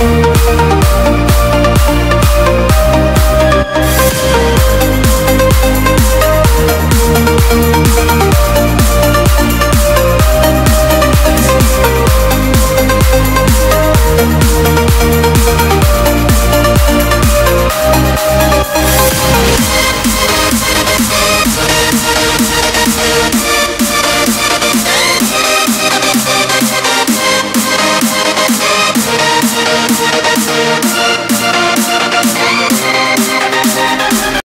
Música